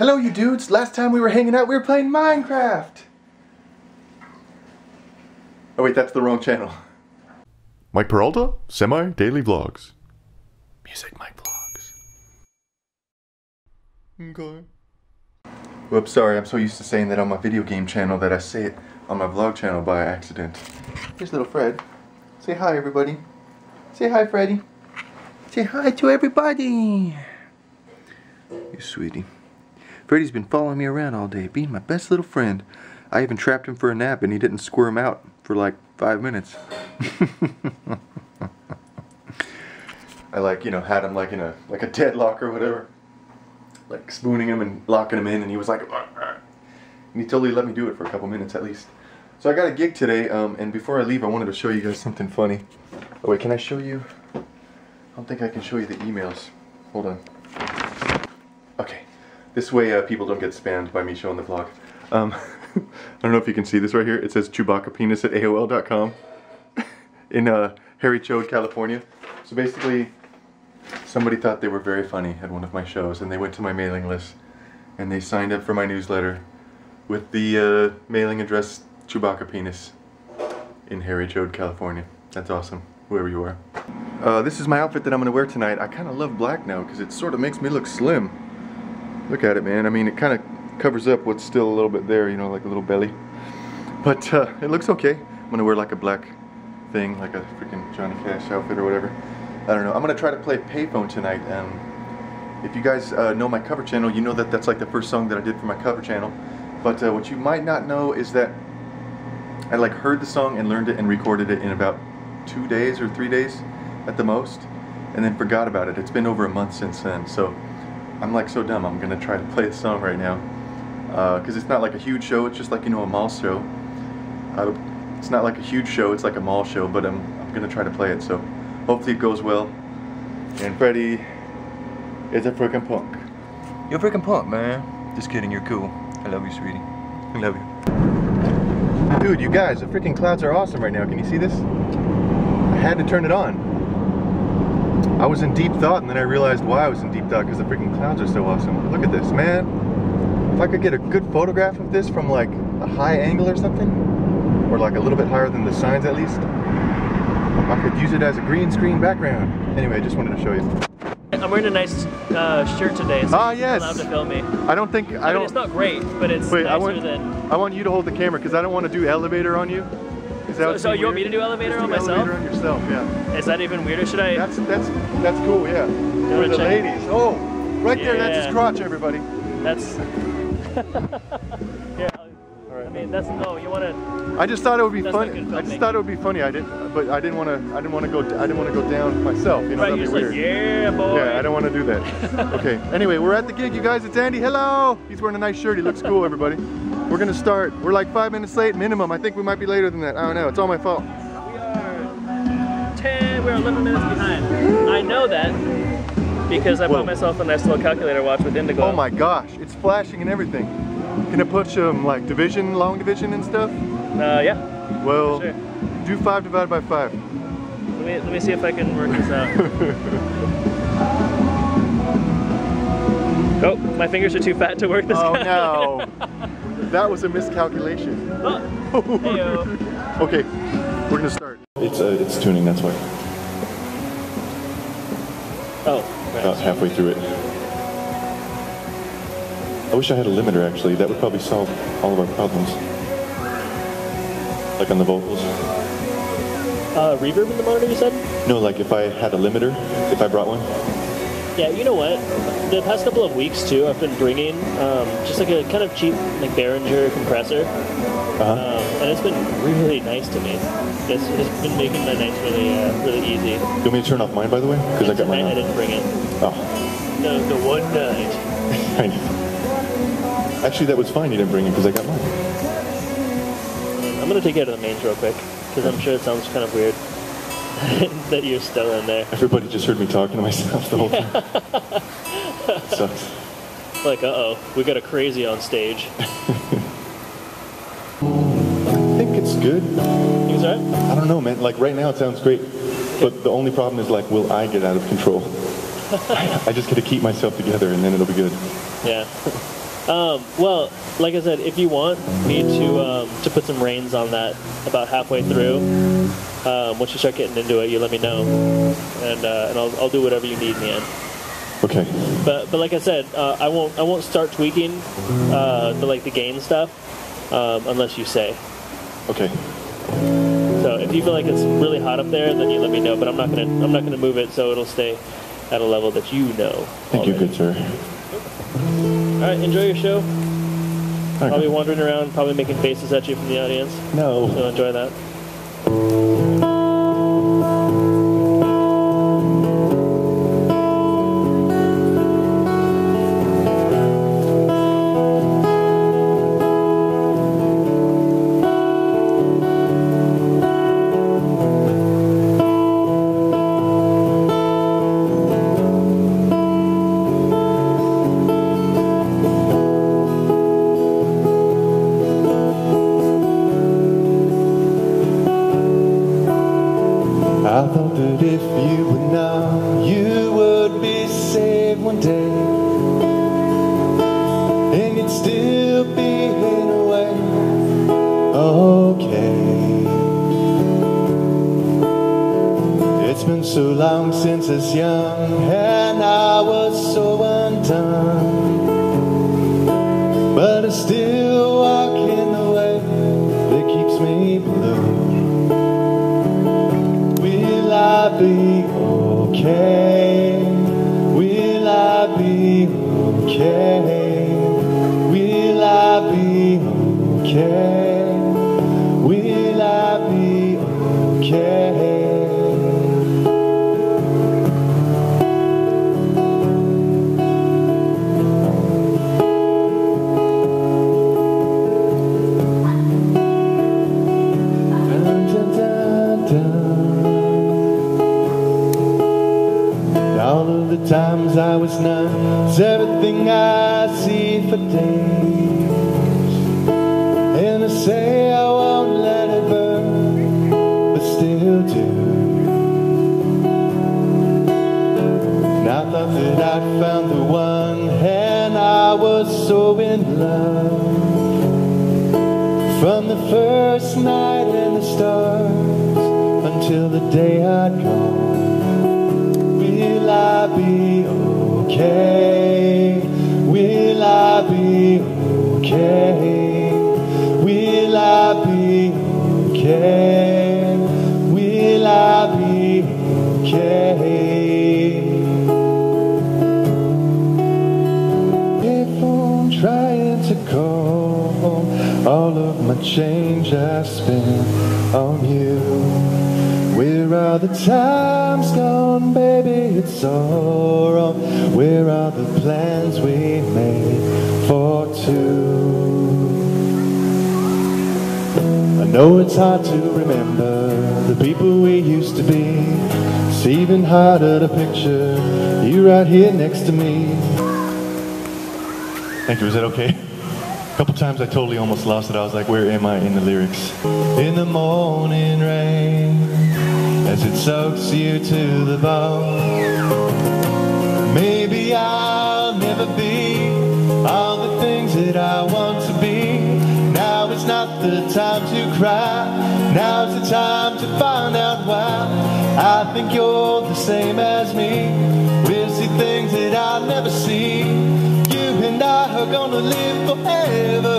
Hello, you dudes. Last time we were hanging out, we were playing Minecraft. Oh wait, that's the wrong channel. Mike Peralta, semi daily vlogs. Music Mike vlogs. Okay. Whoops, sorry, I'm so used to saying that on my video game channel that I say it on my vlog channel by accident. Here's little Fred. Say hi, everybody. Say hi, Freddy. Say hi to everybody. You sweetie. Freddy's been following me around all day, being my best little friend. I even trapped him for a nap and he didn't squirm out for like five minutes. I like, you know, had him like in a like a deadlock or whatever. Like spooning him and locking him in and he was like and he totally let me do it for a couple minutes at least. So I got a gig today, um, and before I leave I wanted to show you guys something funny. Oh wait, can I show you? I don't think I can show you the emails. Hold on. Okay. This way uh, people don't get spammed by me showing the vlog. Um, I don't know if you can see this right here. It says Chewbacca penis at AOL.com in uh, Harry Chode, California. So basically, somebody thought they were very funny at one of my shows and they went to my mailing list and they signed up for my newsletter with the uh, mailing address Chewbacca penis in Harry Chode, California. That's awesome, whoever you are. Uh, this is my outfit that I'm gonna wear tonight. I kind of love black now because it sort of makes me look slim. Look at it, man. I mean, it kind of covers up what's still a little bit there, you know, like a little belly. But uh, it looks okay. I'm gonna wear like a black thing, like a freaking Johnny Cash outfit or whatever. I don't know. I'm gonna try to play payphone tonight. Um, if you guys uh, know my cover channel, you know that that's like the first song that I did for my cover channel. But uh, what you might not know is that I like heard the song and learned it and recorded it in about two days or three days at the most, and then forgot about it. It's been over a month since then, so I'm like so dumb. I'm gonna try to play the song right now because uh, it's not like a huge show. It's just like you know a mall show. Uh, it's not like a huge show. It's like a mall show, but I'm I'm gonna try to play it. So hopefully it goes well. And Freddy is a freaking punk. You're a freaking punk, man. Just kidding. You're cool. I love you, sweetie. I love you. Dude, you guys, the freaking clouds are awesome right now. Can you see this? I had to turn it on. I was in deep thought and then I realized why I was in deep thought because the freaking clouds are so awesome. Look at this, man. If I could get a good photograph of this from like a high angle or something, or like a little bit higher than the signs at least, I could use it as a green screen background. Anyway, I just wanted to show you. I'm wearing a nice uh, shirt today, so ah, yes. allowed to film me. I don't think, I, I mean, don't. it's not great, but it's Wait, nicer I want, than... I want you to hold the camera because I don't want to do elevator on you. So, so you want me to do elevator on myself? Elevator on yourself, yeah. Is that even weirder? Should I? That's that's that's cool, yeah. For the ladies. Oh, right there, that's his Yeah. crotch, everybody. That's. yeah. I'll- I mean, that's no. You want to? I just thought it would be funny. I just thought it would be funny. I didn't, but I didn't want to. I didn't want to go. I didn't want to go. down myself. You know, Right, that'd be just like, yeah, boy. Yeah, I don't want to do that. okay. Anyway, we're at the gig, you guys. It's Andy. Hello. He's wearing a nice shirt. He looks cool, everybody. We're gonna start. We're like five minutes late minimum. I think we might be later than that. I don't know. It's all my fault. We are 10, we're 11 minutes behind. I know that because I Whoa. bought myself a nice little calculator watch with Indigo. Oh my gosh, it's flashing and everything. Can I put um, like division, long division and stuff? Uh, yeah. Well, Sure. do five divided by five. Let me, let me see if I can work this out. oh, my fingers are too fat to work this Oh no, that was a miscalculation. Oh. Okay, we're gonna start. It's uh, it's tuning. That's why. Oh, About halfway through it. I wish I had a limiter actually. That would probably solve all of our problems. Like on the vocals. uh, reverb in the monitor, you said? No, like if I had a limiter, if I brought one. Yeah, you know what? The past couple of weeks too, I've been bringing um, just like a kind of cheap like Behringer compressor, Uh-huh. um, and it's been really nice to me. It's, it's been making my nights really uh, really easy. You want me to turn off mine by the way? Because I got mine I didn't bring it. Oh, The, the one night. I know. Actually, that was fine. You didn't bring it because I got mine. I'm gonna take you out of the mains real quick because I'm sure it sounds kind of weird that you're still in there. Everybody just heard me talking to myself the whole time. Sucks. Like, uh oh, we got a crazy on stage. I think it's good. Think it's alright? I don't know, man. Like right now, it sounds great, but the only problem is like, will I get out of control? I just got to keep myself together, and then it'll be good. Yeah. Um, well, like I said, if you want me to um, to put some reins on that about halfway through, um, once you start getting into it, you let me know, and uh, and I'll, I'll do whatever you need in the end. Okay. But but like I said, uh, I won't I won't start tweaking uh, the like the gain stuff um, unless you say. Okay. So if you feel like it's really hot up there, then you let me know. But I'm not gonna I'm not gonna move it so it'll stay at a level that you know. Thank you, good sir. All right, enjoy your show. Okay. I'll be wandering around, probably making faces at you from the audience. No. So enjoy that. All of my change I spent on you. Where are the times gone, baby? It's all wrong. Where are the plans we made for two? I know it's hard to remember the people we used to be. It's even harder to picture you right here next to me. Thank you. Is that okay? Couple times I totally almost lost it. I was like, where am I in the lyrics? In the morning rain, as it soaks you to the bone. Maybe I'll never be all the things that I want to be. Now is not the time to cry. Now's the time to find out why. I think you're the same as me. We'll see things that I'll never see. Are gonna live forever.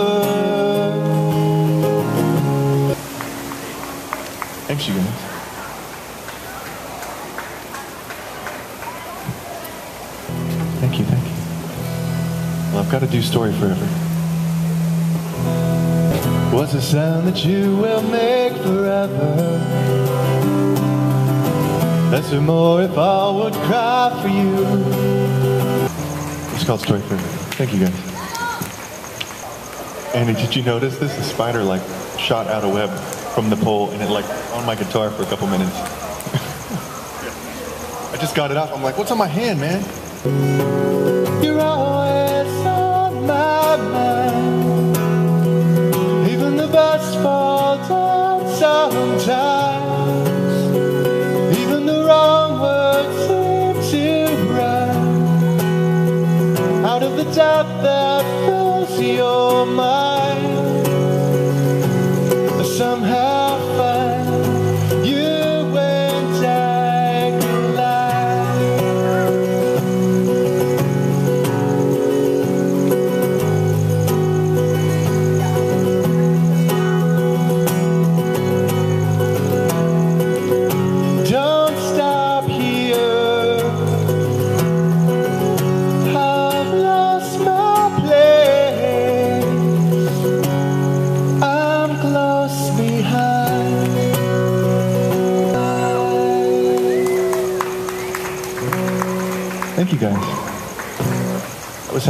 Thanks, you guys. Thank you, thank you. Well, I've got to do story forever. What's a sound that you will make forever? Less or more if I would cry for you. It's called Story Forever. Thank you guys. Andy, did you notice this? The spider like shot out a web from the pole and it like on my guitar for a couple minutes. I just got it off. I'm like, what's on my hand, man? Sometimes. Even the wrong words seem to rhyme. Out of the depth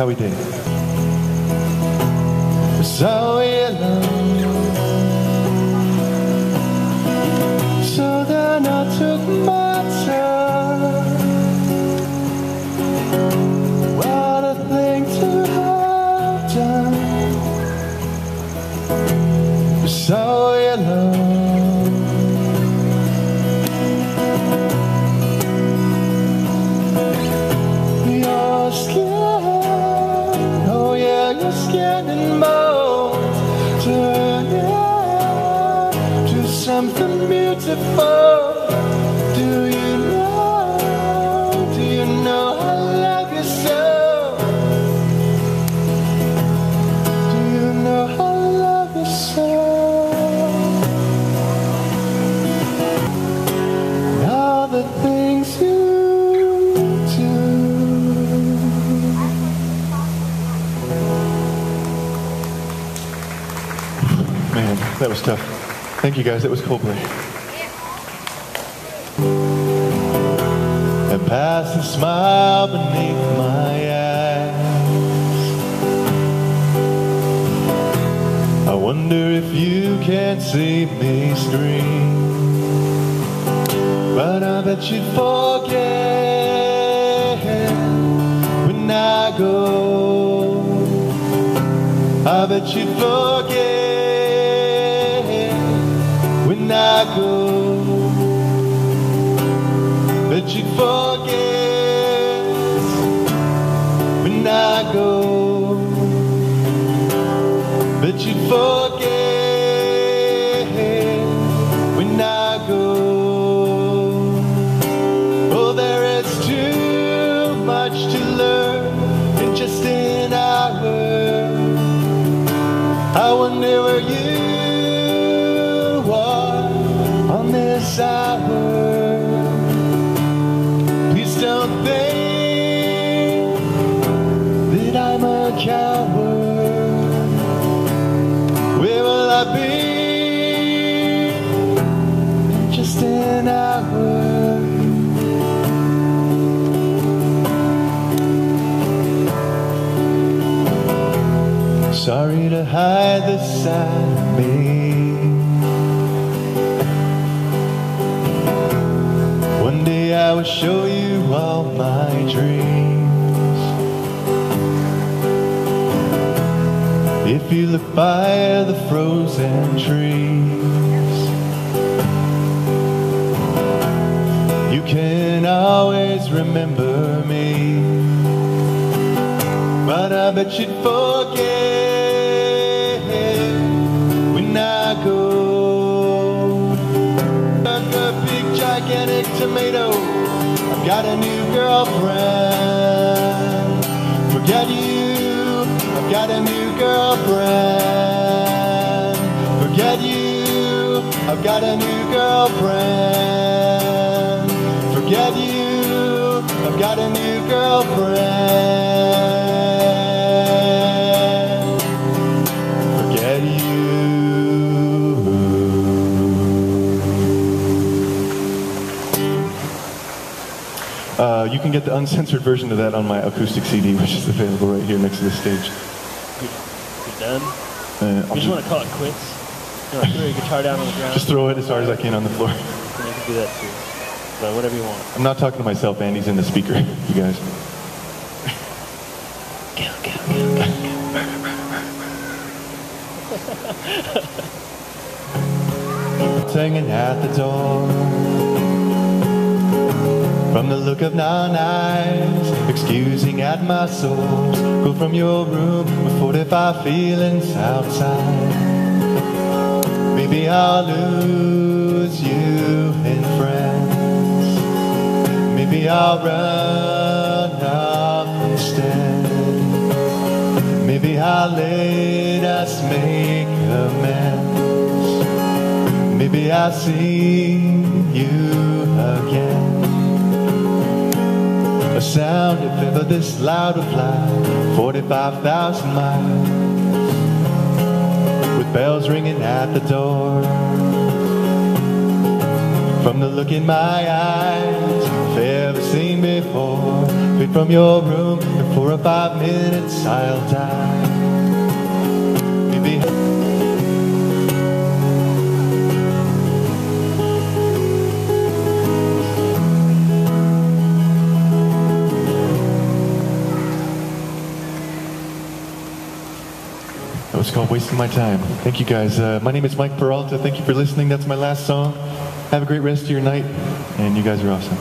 how we did. So. So then I took my that was tough. Thank you guys. That was Coldplay. Past the smile beneath my eyes. I wonder if you can see me scream. But I bet you'd forget when I go. I bet you'd forget I go. Bet you'd forget me. One day I will show you all my dreams. If you look by the frozen trees, you can always remember me. But I bet you'd forget gigantic tomato. I've got a new girlfriend. Forget you. I've got a new girlfriend. Forget you. I've got a new girlfriend. You can get the uncensored version of that on my acoustic CD, which is available right here next to the stage. You, you done? Uh, You just want to call it quits? You to throw your guitar down on the ground? just throw it as hard as I can on the floor. And you can do that too. But whatever you want. I'm not talking to myself, Andy's in the speaker, you guys. Kill, kill, kill, kill. hanging at the door. From the look of nine eyes, excusing at my soul. Go from your room with 45 feelings outside. Maybe I'll lose you in friends. Maybe I'll run off instead. Maybe I'll let us make amends. Maybe I'll see you again. Sound if ever this loud will fly 45,000 miles With bells ringing at the door From the look in my eyes I've ever seen before 50 from your room. In four or five minutes, I'll die. That was called Wasting My Time. Thank you guys. Uh, my name is Mike Peralta. Thank you for listening. That's my last song. Have a great rest of your night, and you guys are awesome.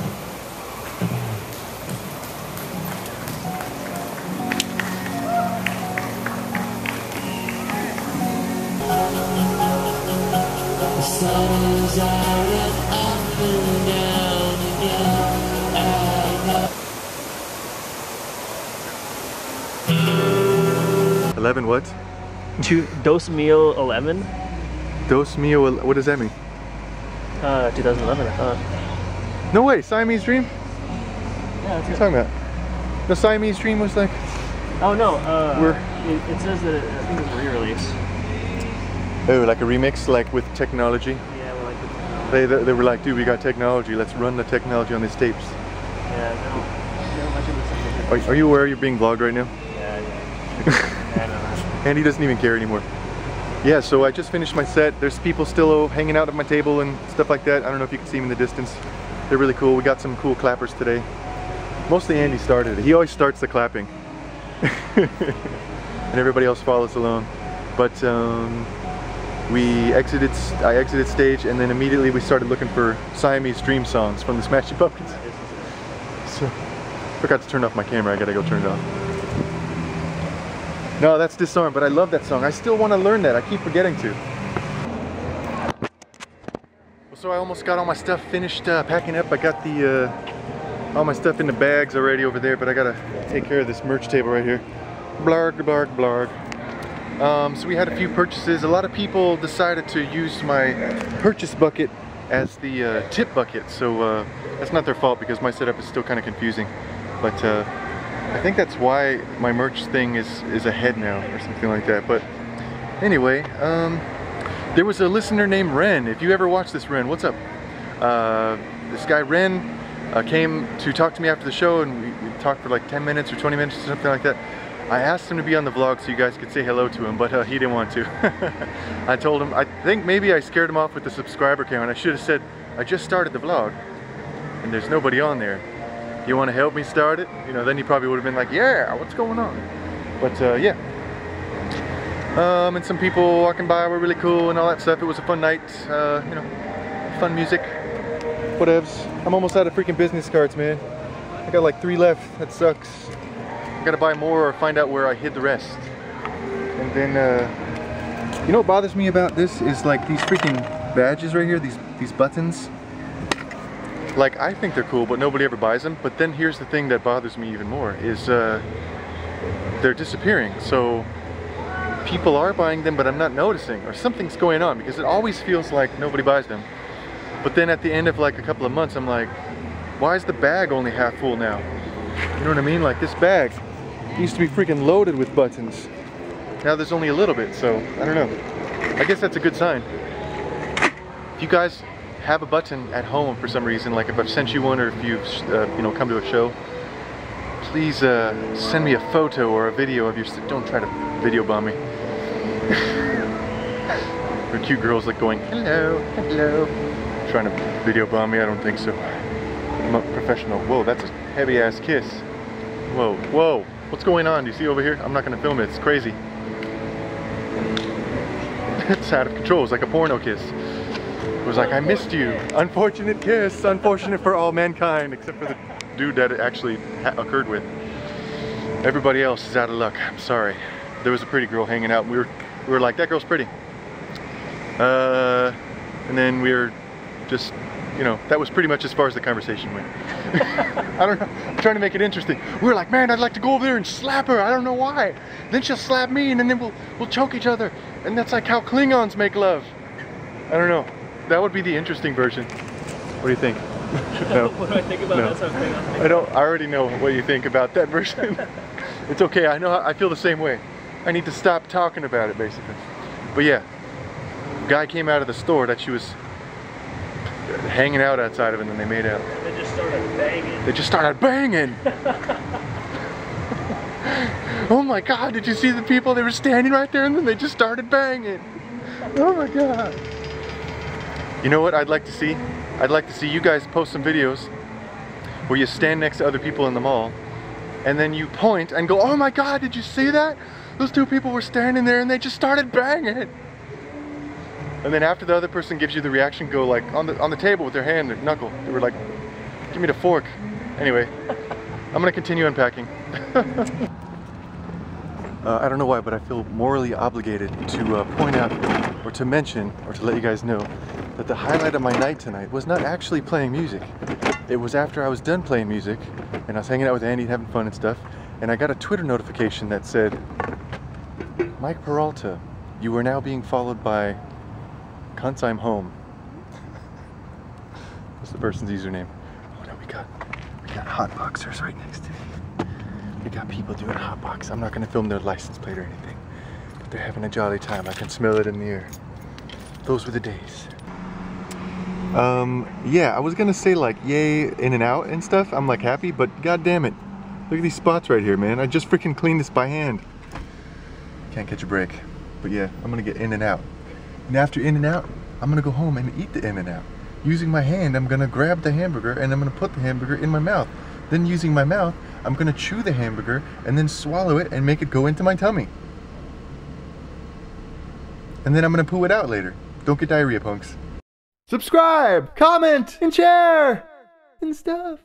The sun is up and down again. Eleven what? Two, Dos Mil 11? Dos mio. el- What does that mean? Uh, 2011, I thought. No way. Siamese Dream. Yeah, What are you talking about? The Siamese Dream was like. Oh, no. Uh, We're- it, it says that it, I think it's a re-release. Oh, like a remix, like with technology. Yeah, like, They, they, they were like, dude, we got technology. Let's run the technology on these tapes. yeah, no. No, much of this is Are, are you aware you're being vlogged right now? Yeah, yeah. yeah, I know that. And he doesn't even care anymore. Yeah, so I just finished my set. There's people still hanging out at my table and stuff like that. I don't know if you can see them in the distance. They're really cool. We got some cool clappers today. Mostly Andy started it. He always starts the clapping. and everybody else follows along. But um, we exited, I exited stage and then immediately we started looking for Siamese Dream songs from the Smashing Pumpkins. So, forgot to turn off my camera. I gotta go turn it off. No, that's Disarm, but I love that song. I still want to learn that. I keep forgetting to. So I almost got all my stuff finished uh, packing up. I got the uh, all my stuff in the bags already over there, but I gotta take care of this merch table right here. Blarg, blarg, blarg. Um, so we had a few purchases. A lot of people decided to use my purchase bucket as the uh, tip bucket. So uh, that's not their fault because my setup is still kind of confusing. But uh, I think that's why my merch thing is is ahead now or something like that. But anyway, um, there was a listener named Ren. If you ever watch this, Ren, what's up? Uh, this guy Ren uh, came to talk to me after the show, and we, we talked for like 10 minutes or 20 minutes or something like that. I asked him to be on the vlog so you guys could say hello to him, but uh, he didn't want to. I told him, I think maybe I scared him off with the subscriber count. I should have said, I just started the vlog, and there's nobody on there. You want to help me start it? You know, then you probably would have been like, yeah, what's going on? But uh, yeah. Um, and some people walking by were really cool and all that stuff. It was a fun night, uh, you know, fun music, whatevs. I'm almost out of freaking business cards, man. I got like three left. That sucks. I gotta buy more or find out where I hid the rest. And then, uh, you know what bothers me about this is like these freaking badges right here, these these buttons. Like I think they're cool, but nobody ever buys them. But then here's the thing that bothers me even more is uh, they're disappearing. So people are buying them, but I'm not noticing, or something's going on because it always feels like nobody buys them. But then at the end of like a couple of months, I'm like, why is the bag only half full now? You know what I mean? Like this bag used to be freaking loaded with buttons. Now there's only a little bit, so I don't know. I guess that's a good sign. If you guys have a button at home for some reason, like if I've sent you one or if you've, uh, you know, come to a show, please uh, send me a photo or a video of your, don't try to video bomb me. or cute girls like going, hello, hello. Trying to video bomb me, I don't think so. I'm a professional. Whoa, that's a heavy ass kiss. Whoa, whoa. What's going on? Do you see over here? I'm not gonna film it, it's crazy. it's out of control, it's like a porno kiss. It was like, I missed you. Unfortunate kiss, unfortunate for all mankind, except for the dude that it actually occurred with. Everybody else is out of luck, I'm sorry. There was a pretty girl hanging out, we were, we were like, that girl's pretty. Uh, and then we were just, you know, that was pretty much as far as the conversation went. I don't know, I'm trying to make it interesting. We were like, man, I'd like to go over there and slap her, I don't know why. Then she'll slap me, and then we'll, we'll choke each other. And that's like how Klingons make love. I don't know. That would be the interesting version. What do you think? no. what do I think about No. that sort of thing? I don't. I already know what you think about that version. it's okay. I know. I feel the same way. I need to stop talking about it, basically. But yeah, guy came out of the store that she was hanging out outside of, and then they made out. They just started banging. They just started banging. Oh my god, did you see the people? They were standing right there and then they just started banging. Oh my god. You know what I'd like to see? I'd like to see you guys post some videos where you stand next to other people in the mall and then you point and go, oh my god, did you see that? Those two people were standing there and they just started banging. And then after the other person gives you the reaction, go like on the on the table with their hand, their knuckle. They were like, give me the fork. Anyway, I'm gonna continue unpacking. Uh, I don't know why, but I feel morally obligated to uh, point out or to mention or to let you guys know that the highlight of my night tonight was not actually playing music. It was after I was done playing music and I was hanging out with Andy and having fun and stuff, and I got a Twitter notification that said, Mike Peralta, you are now being followed by Cunts I'm Home. That's the person's username. Oh no, we got we got hot boxers right next to me. We got people doing hot hotbox. I'm not gonna film their license plate or anything, but they're having a jolly time. I can smell it in the air. Those were the days. Um, yeah, I was gonna say like yay In-N-Out and stuff. I'm like happy, but god damn it. Look at these spots right here, man. I just freaking cleaned this by hand. Can't catch a break. But yeah, I'm gonna get In-N-Out. And after In-N-Out, I'm gonna go home and eat the In-N-Out. Using my hand, I'm gonna grab the hamburger and I'm gonna put the hamburger in my mouth. Then using my mouth, I'm gonna chew the hamburger and then swallow it and make it go into my tummy. And then I'm gonna poo it out later. Don't get diarrhea, punks. Subscribe, comment, and share, and stuff.